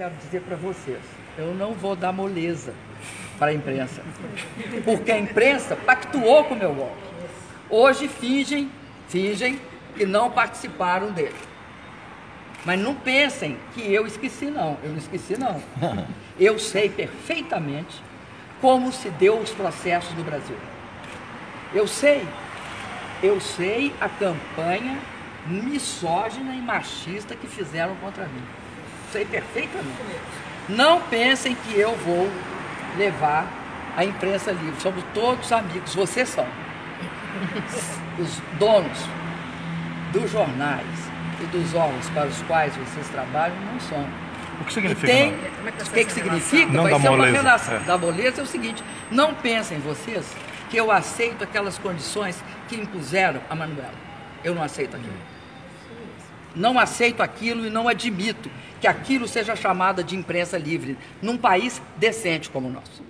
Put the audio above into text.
quero dizer para vocês. Eu não vou dar moleza para a imprensa. Porque a imprensa pactuou com o meu golpe. Hoje fingem, fingem que não participaram dele. Mas não pensem que eu esqueci, não. Eu não esqueci, não. Eu sei perfeitamente como se deu os processos no Brasil. Eu sei. Eu sei a campanha misógina e machista que fizeram contra mim. Sei perfeitamente. Não pensem que eu vou levar a imprensa livre. Somos todos amigos, vocês são. Os donos dos jornais e dos órgãos para os quais vocês trabalham não são. O que significa? Tem, não? o que, que significa? Não Vai ser moleza, uma relação. é. Da moleza é o seguinte: não pensem vocês que eu aceito aquelas condições que impuseram a Manuela. Eu não aceito aquilo. Não aceito aquilo e não admito que aquilo seja chamado de imprensa livre num país decente como o nosso.